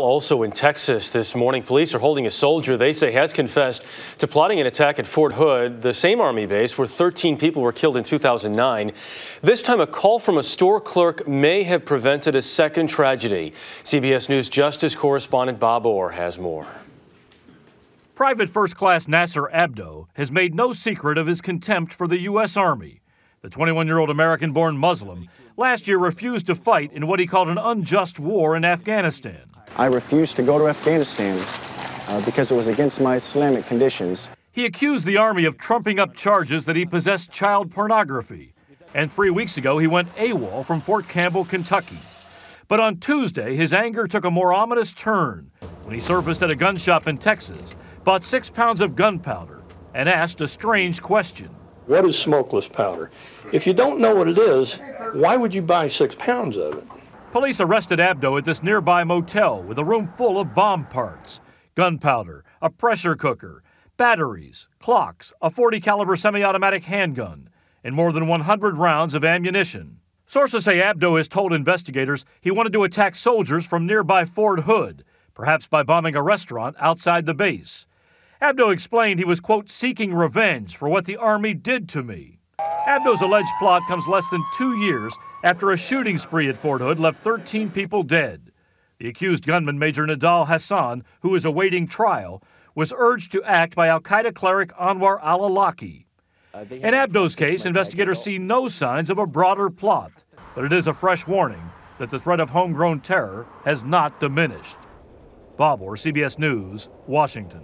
Also in Texas this morning, police are holding a soldier they say has confessed to plotting an attack at Fort Hood, the same Army base where 13 people were killed in 2009. This time, a call from a store clerk may have prevented a second tragedy. CBS News Justice correspondent Bob Orr has more. Private First Class Nasser Abdo has made no secret of his contempt for the U.S. Army. The 21 year old American born Muslim last year refused to fight in what he called an unjust war in Afghanistan. I refused to go to Afghanistan uh, because it was against my Islamic conditions. He accused the Army of trumping up charges that he possessed child pornography. And three weeks ago, he went AWOL from Fort Campbell, Kentucky. But on Tuesday, his anger took a more ominous turn when he surfaced at a gun shop in Texas, bought six pounds of gunpowder, and asked a strange question What is smokeless powder? If you don't know what it is, why would you buy six pounds of it? Police arrested Abdo at this nearby motel with a room full of bomb parts, gunpowder, a pressure cooker, batteries, clocks, a 40 caliber semi-automatic handgun, and more than 100 rounds of ammunition. Sources say Abdo has told investigators he wanted to attack soldiers from nearby Fort Hood, perhaps by bombing a restaurant outside the base. Abdo explained he was, quote, seeking revenge for what the Army did to me. Abdo's alleged plot comes less than two years after a shooting spree at Fort Hood left 13 people dead. The accused gunman, Major Nidal Hasan, who is awaiting trial, was urged to act by Al Qaeda cleric Anwar al Awlaki. Uh, In Abdo's case, investigators see no signs of a broader plot, but it is a fresh warning that the threat of homegrown terror has not diminished. Bob Orr, CBS News, Washington.